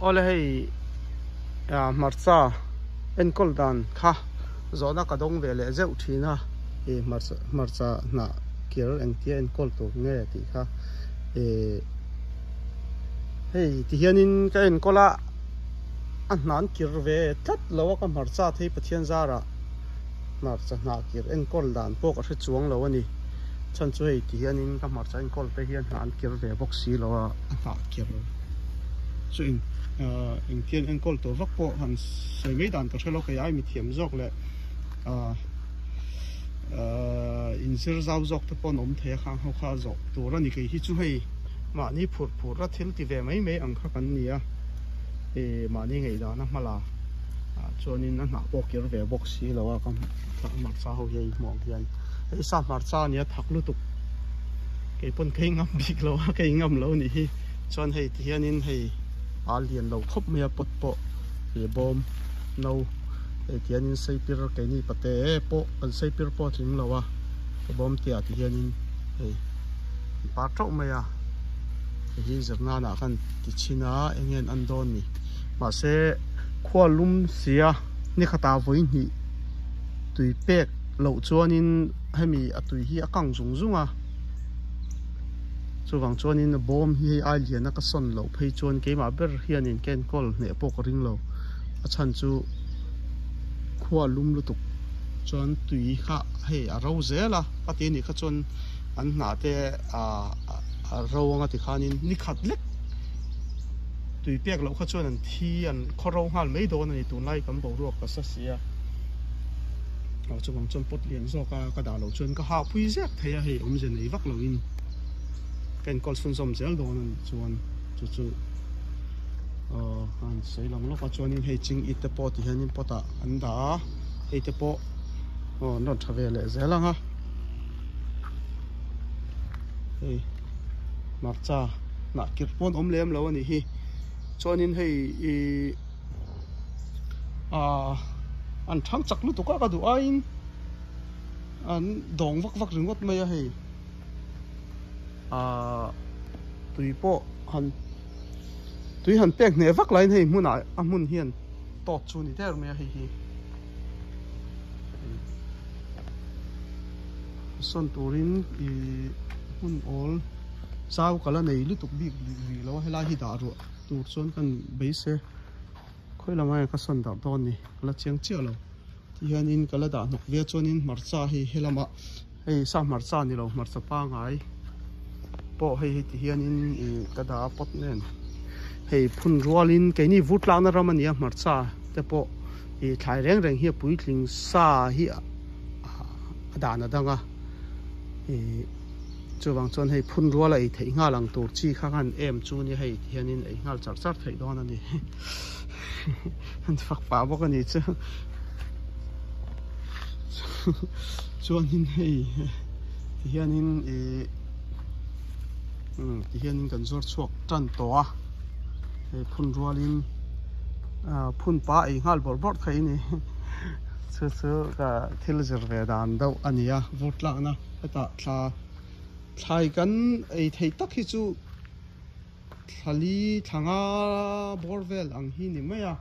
ole hei à marcha en kol dan kha zona ka dong ve le zeu thina e marcha marcha na kir eng tia en kol tu nge ti kha e hei, ti hianin ka en kola, an nan kir ve tat lo ka marcha thei pathian zara marcha na kir en kol dan, po ka chuang lo ani, chan chu hei, ti hianin ka marcha en kol te hian nan kir ve box si lo a na kir chu in in ờ, thiên anh col tổ vóc bộ hẳn sợi mấy đàn tổ lo cái ai mi thiểm dọc lệ. Ờ, ờ, in sir giao dọc tập bọn ôm thế khang hậu khá dọc. Tổ ra ni cái hi chu hay. Mà ni phụt phụt ra thiên thì về mấy mấy ăn khá cắn ni à mà ni ngày đó nó mà là à, cho nên nó nạp bọc kia về bốc xí lo à con thằng mặt sao hậu dây mỏng kia cái sao mặt sao nhỉ thắc lu tục. Cái bọn cái ngâm bị lo cái ngâm lâu ni cho nên hay thì nên hay a lian lâu khop mía pot po. E bom no. E tiền in xây pier cái ni pate e bộ cần xây pier bộ thì lâu à cái bom tia ti hian in e pa tro me ya e hi zerna na ah kan ti china em ăn don ni. Mà sẽ khoa lum xí à nè khát ta với nhỉ tùy bẹt lâu cho nên hay mi à tùy hi akang zung zunga à wang chuan in bom hi ai lian a ka son lo. Phei chuan ke ma ah ber hian in ken kol ne pok ring lo. A chan chu khua lum lu tuk. Chuan tui kha hei a ro zela a. Te ni kha chuan an hna te, a a ro anga ti khanin. Ni khat lek. Tui pek lo kha chuan an thi, an kho ro hal mei don ni tu lai kam bo ruak ka sa sia aw chu wang chuan pot lian zo ka ka da lo. Chuan ka ha pui zek theia hei om zen nei vak lo in ken kol sun som dễ don an chuan chú ờ anh sei long lo ka chuan in hei ching it te thì ti hian in pota an da. Hei ờ nó chả về lại dễ lắm ha ừ mặt cha, na kir phun om lem lo ani hi. Chuan in hei, i à an thang chak lu du anh anh an dong vak vak ringot mai a à tùy bộ hẳn. Tùy hẳn bẹc nè vắc lại này muốn à à muốn hiền. Tọt chú nít thế mà hì hì. Son turin i mun ol sao kala nei lu tuk bik vi lo hela hi da son cần bấy xe. Khơi làm ai các son đào đón ni kala chiang chia lâu. Thì hiện in kala da nok ve chon in marcha hi helama hay sao marsa ni lâu marsa pa ngai po hei ti hian in ka da pot nen hei phun rualin ke ni vut la na ramania marcha te po i thai reng reng hi pui tling sa hi da na danga e chu wang chon hei phun ruala lại thấy nga lang tur chi kha kan em chu ni hei hian in ei ngal char char chứ, don ani han fak pa bo ka ni chu chuan in hei hian in e Ừ, thì hiện cần zor chuộc trần to thì phun rualin à phun pa ấy ngal bor bor thấy nè sơ sơ cả thil giờ về đàn đâu anh à vót lạ na cái ta tha thay cần ấy thấy tắc hi chu thali thanga bor vel ang hi ni mai à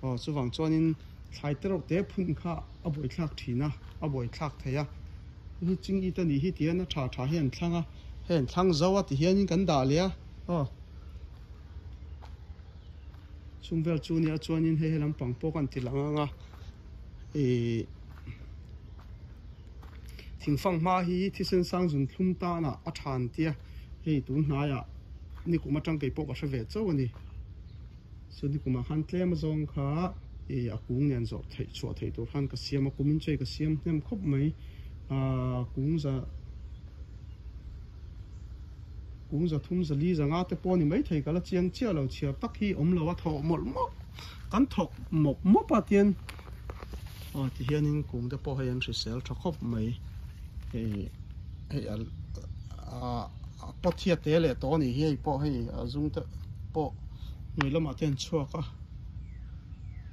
ờ chu wang chuanin thay tero te phun kha a boi thlak thina a boi thlak theya hi ching i ta ni hi tian na tha tha hian thlanga hẹn thăng dâu á thì hiện những cắn đà lia ờ. Chung vel chu nia chuan in hei lam pang pok an ti langa nga e thing phang ma hi, thi sen sang jun thlum ta na a than tia hei tu na ya ni kuma tang kei pok a hre ve chaw ani so ni kuma han tlem zong kha. E a à, kung nen zo thei chua thei tur han ka siam a kumin chei ka siam nem khop mai a à, kung za cũng giờ thum giờ li giờ ngã tới po mấy thầy cả là chiang chia lẩu chia tắc hi ông lâu thọ một mốc. Cắn thọ một mốc ba tiền ờ thì hiện nên cũng tới po hay em sẽ sell cho khóc mấy. Thì hay à, à à po chia tế lệ to này hay po hay à dùng tới po. Người làm mà tiền chua cả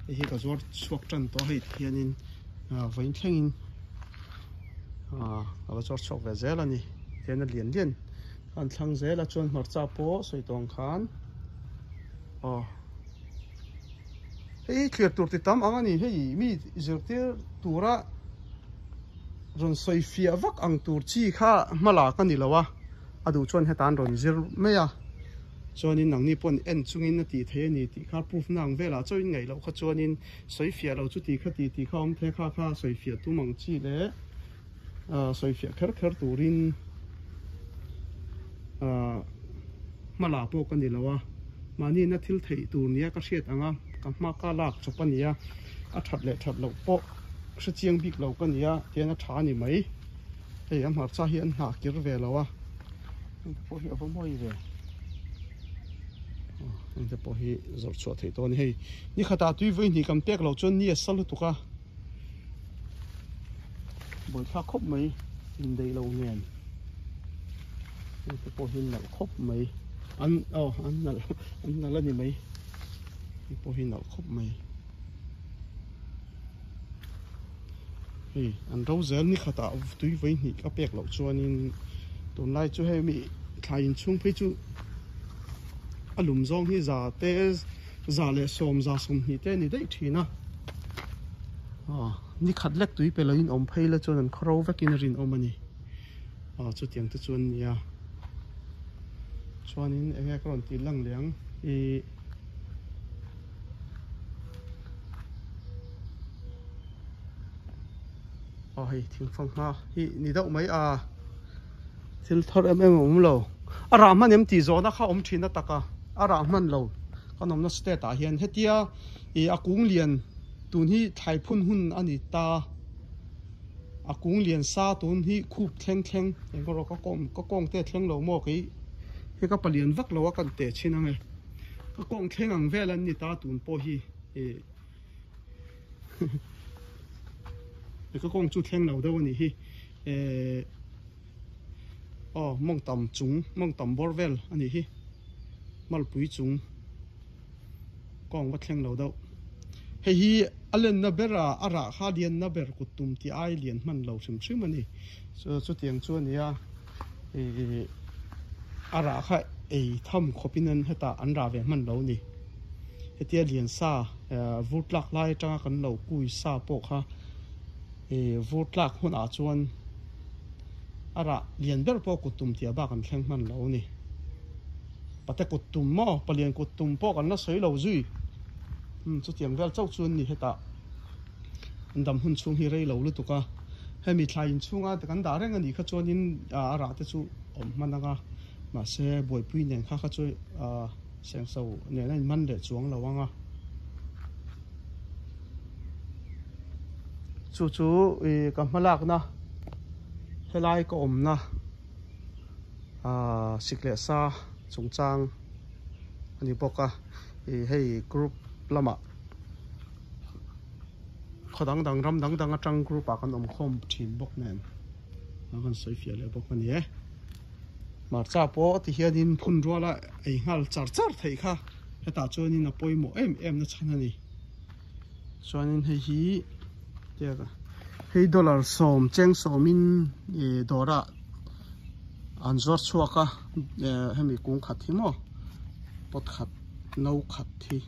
thì cái số chuộc chân to hay hiện nên à vẫn thanh à cái rồi số về dễ là nè hiện nó liền liền an thlang ze là chuan hmar cha po soi tawng khan. Aw hei clear tur ti tam anga ni. Hei, mi zirtir tura ron soi fia vak ang tur chi kha mala ka ni lawa adu chon hetan ron zir à ya chuanin nang ni pon en chungin na ti the ni ti kha proof nang vela chaw in ngai lo kha chuanin soi fia lo chu ti kha ti ti kha om the kha kha soi fia tu mang chi le. À soi fia kher tour turin a mala gì ka ni lawa mani na thil thei tu nia ka hriat anga ka hma ka lak chapa nia a that lệ that lo bộ hre chiang bik lo ka nia tian a tha ni mai hei am har cha hi an hna kir ve lo a po hi avam moi về, anh ta po hi zor chua thei to ni hei ni khata tui voi ni kam pek lo chon ni asal tu ka boi tha khóc mai in dei lo ngen hi nal khop mai an oh an nal an nal ni mai po hi nal khop mai hei an ro zel ni khata tui voi ni ka pek lo chuan in ton lai chu hei mi thlai in chung phei chu alum zong hi za te za le som za som hi te ni dei thina à ni khat lek tui pe lo in om phei la chuan an khro vekin rin om ani à chu tiang te chuan nia chuan in enge kron ti lang liang. I à hi thiên phong ma. Hi ni đâu mấy à thil thor em em om lo. À ra man em ti zo na kha om thina lâu, ara man nó sẽ ta state hết hian hetia à cũng liền tuần hi Thái phun hun anh ta. Akung liền sa tun hi khup thleng em có rồi có con có con tê thleng lâu mò cái hi ka palian vak lo kan te chin nge ka kong thleng ang vel an ni ta tun po hi e. Ka kong chu thleng lo do ni hi e. Oh mong tam chung, mong tam borvel ani hi. Mal pui chung. Kong vật thleng lo do he hi, alen na bera ara kha lian na ber kutum ti ai lian man lo sim sim ani. So chu tiang chu ania e, e Eh, eh, ara kha e tham hết ta ăn ra ve lâu nè, ni hetia lian sa vút lạc lai tanga kan lâu kui sa po kha e vut lak hun a chuan ara lian ber cột kutum ti ba kan thleng man lo ni pate kutum mo palian kutum po kan na soi lo zui um hmm, chu tiang vel chau chun ni heta andam hun chung hi rei lo lu tuka he mi thlai in chunga cái kan da reng ani kha chon in ở ah, ra te chu om mananga mà xe bồi pui nền khác khác chơi à sáng sầu, nền anh mặn để xuống là văng à chú chú, ý cầm mà lạc na hay lại có ổm na à xịt lệ xa chúng trang. Anh bốc à. Ý hay group lắm à khó đăng đăng râm đăng đăng trang group à con ông không chín bốc nền. Nó còn sôi phía lại bốc con nhé mà cha bố thì hiện nay phun ra là ấy ngal char char thấy kha cái ta cho nên là bôi mồ em em nó chăn này cho nên hay hi tiếc à hay dollar som cheng som in e dora an zor chua ka hay mi cũng khát thì mò. Bớt khát nâu khát thì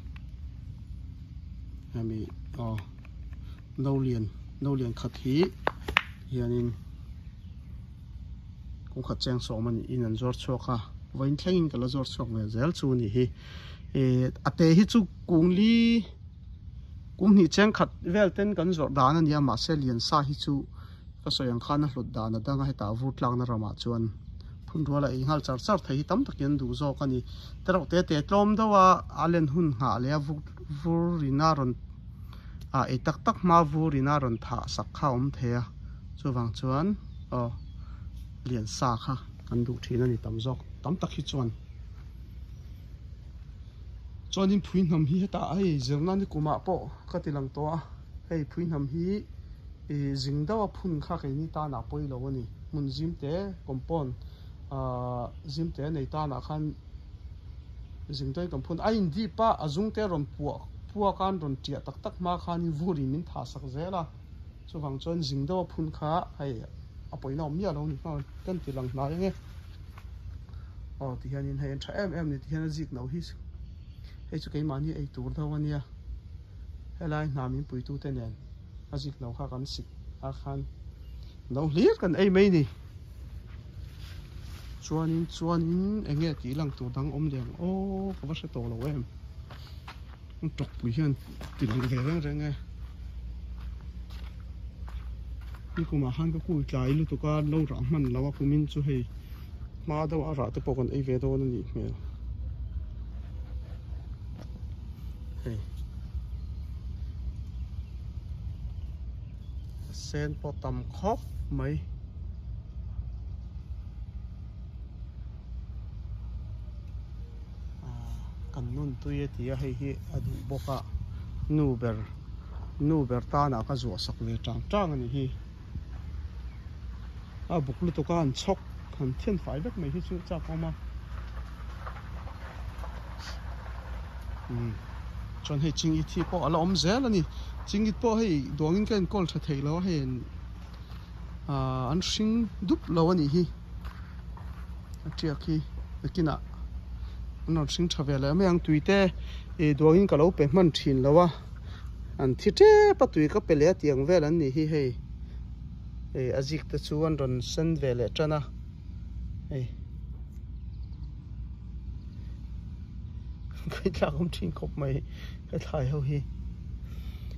hay mi ờ nâu liền nâu liền khát thì hiện nay kung khat trang so mani in an zor chuaka vain thlengin kala zor chuak ve zel chu ni hi e ate hi chu kung li kung ni cheng khat vel ten kan zor dan an ya ma se lian sa hi chu ka soyang khana hlut dan adanga heta vut lang na rama chuan phun ruala ei ngal char char thei tam takin du zo kani terok te te tlom dawa alen hun ha le vu vu rina ron a e tak tak ma vu rina ron tha sak kha om thea chu wang chuan o liền xa ha cần đủ thì nên tắm dọc tắm tắc khi chuẩn cho nên phuin hầm hi ta ấy dường nan cũng mà bỏ các tiền làm to hay phuin hầm hi e, dừng đâu phun khác cái ni ta nạp bôi lâu này muốn zim té compon à zim té này ta nạp khăn dừng tới compon anh đi pa azung té rom puộc puộc can rom tiệt tắc tắc ma khăn vui mình thả sắc dễ là cho vàng cho dừng đâu phun khá hay à bởi nó mía đâu nhỉ ma kan ti lang na nge thì ti hian hiện hei em em em ni nấu hết, zik cho cái món gì ấy, ma đâu anh tur hay là helai namin pui tu te nen azik lo ăn kan sik a khan. Ấy liat nè, ei in chuan in anh nghe ti lằng tu đang om đèn. Ô có phải sẽ tổ lâu em. Tok pui hian tin răng răng nghe. Đi cùng mà hang cái cùi trái lúc tụi con lâu rắm mình là của mình chú hay mà đâu ở rạ tụi bọn ấy về đâu nên gì mẹ sen po tầm khóc mấy cần nôn tuy thì hay hi adu boka nuber nuber ta na ka zo sak le trang trang này hi a buklu to kan chok kan thiên fai vek mai hi chu cha ko ma um chon hei ching i thi po ala om zel ani ching i po hei duangin ken kol tha thei lo hei a an hring dup lo ani hi a tiak hi kina nó sinh trở về lại mấy anh tùy tê e đồ in cả lâu bể mặn chín lâu à anh thiết tê bắt tùy các bể lẽ tiếng về lần này hi hi Eh, ấy azik ta chu an ron sen về lại chân e cái thằng ông chín khóc mày. Cái thải hậu hi.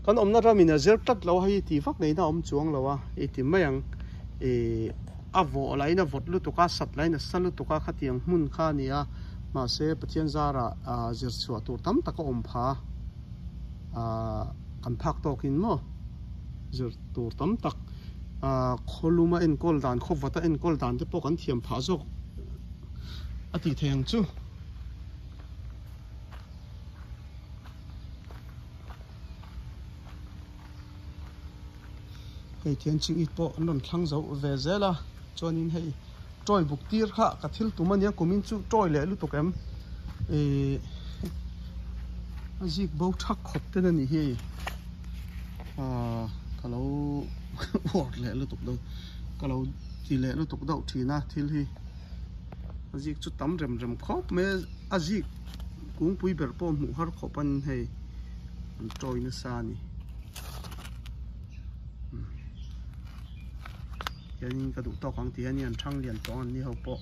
Còn ông nó ra mình là rất tắt lâu hay thì phát này nó ông chuông lâu à. E thì mấy anh e vợ lại nó, vụt lúc tụi cá sát lại nó sát lúc tụi cá khát tiếng mun kha nè à. mà sẽ bắt thiên gia ra à giờ sửa tổ tắm ta có ôm phá. À cần phác tổ kín mò giờ tổ tắm in à khóluma en kol dan khóc vata en kol dan te po kan thiam pha zok. Ati theng chu. Hei thian ching ít po an ron thlang zo ve zela chuanin hei trôi bục tir kha cả thil tuma nia kumin chu trôi le lu tok em. E azik bo thak khop te na ni hi a lẽ nó tục đâu tok do kalo lẽ nó tục đâu thì na thì hi. Azik chút tắm rem rem khóc me azik kung pui ber po mu har khopan hei trôi na sa ni. Hian cái duh tawk ang ti hian an thang lian tawng an ni ho pawh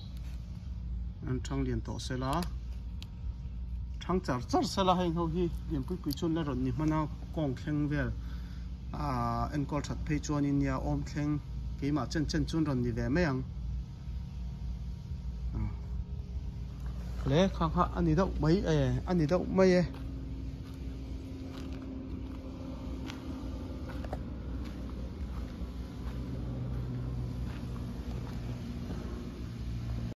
an thang lian tawh se la. Thang char char se la heng ho hi. Lian pui pui chun la ron ni hmana vel a en kol that phei chuan in ya om thleng keimah chen chen chun ron ni ve mai ang le khang ha ani đâu mấy anh ani đâu mấy e